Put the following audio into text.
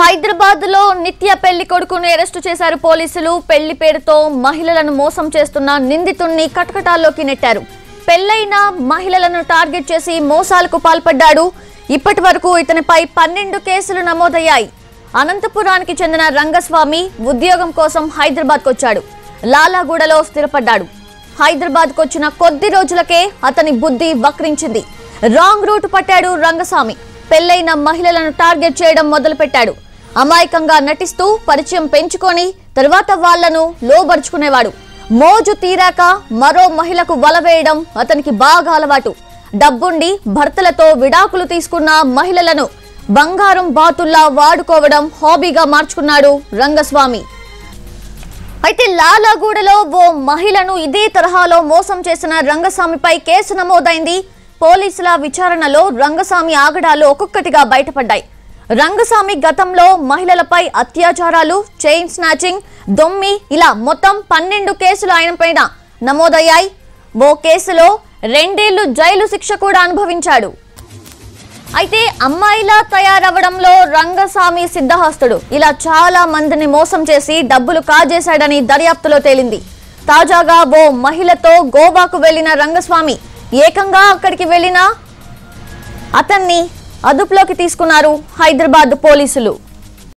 హైదరాబాద్లో నిత్య పెళ్ళి కొడుకును అరెస్టు చేశారు పోలీసులు. పెళ్ళి పేరుతో మహిళలను మోసం చేస్తున్న నిందితుణ్ణి కటకటాల్లోకి నెట్టారు. పెళ్ళైన మహిళలను టార్గెట్ చేసి మోసాలకు పాల్పడ్డాడు. ఇప్పటి వరకు ఇతనిపై పన్నెండు కేసులు నమోదయ్యాయి. అనంతపురానికి చెందిన రంగస్వామి ఉద్యోగం కోసం హైదరాబాద్కు వచ్చాడు లాలాగూడలో స్థిరపడ్డాడు. హైదరాబాద్ వచ్చిన కొద్ది రోజులకే అతని బుద్ధి వక్రించింది. రాంగ్ రూట్ పట్టాడు రంగస్వామి. పెళ్ళైన మహిళలను టార్గెట్ చేయడం మొదలుపెట్టాడు. అమాయకంగా నటిస్తూ పరిచయం పెంచుకొని తర్వాత వాళ్ళను లోబరుచుకునేవాడు. మోజు తీరాక మరో మహిళకు వల వేయడం అతనికి బాగా అలవాటు. డబ్బుండి భర్తలతో విడాకులు తీసుకున్న మహిళలను బంగారం బాతుల్లా వాడుకోవడం హాబీగా మార్చుకున్నాడు రంగస్వామి. అయితే లాలాగూడలో ఓ మహిళను ఇదే తరహాలో మోసం చేసిన రంగస్వామిపై కేసు నమోదైంది. పోలీసుల విచారణలో రంగస్వామి ఆగడాలు ఒక్కొక్కటిగా బయటపడ్డాయి. రంగస్వామి గతంలో మహిళలపై అత్యాచారాలు చైన్ స్నాచింగ్ దొమ్మి ఇలా మొత్తం పన్నెండు కేసులు ఆయనపైన నమోదయ్యాయి. ఓ కేసులో రెండేళ్ళు జైలు శిక్ష కూడా అనుభవించాడు. అయితే అమ్మాయిలా తయారవడంలో రంగస్వామి సిద్ధహస్తుడు. ఇలా చాలా మందిని మోసం చేసి డబ్బులు కాజేశాడని దర్యాప్తులో తేలింది. తాజాగా ఓ మహిళతో గోవాకు వెళ్ళిన రంగస్వామి ఏకంగా అక్కడికి వెళ్ళిన అతన్ని అదుపులోకి తీసుకున్నారు హైదరాబాద్ పోలీసులు.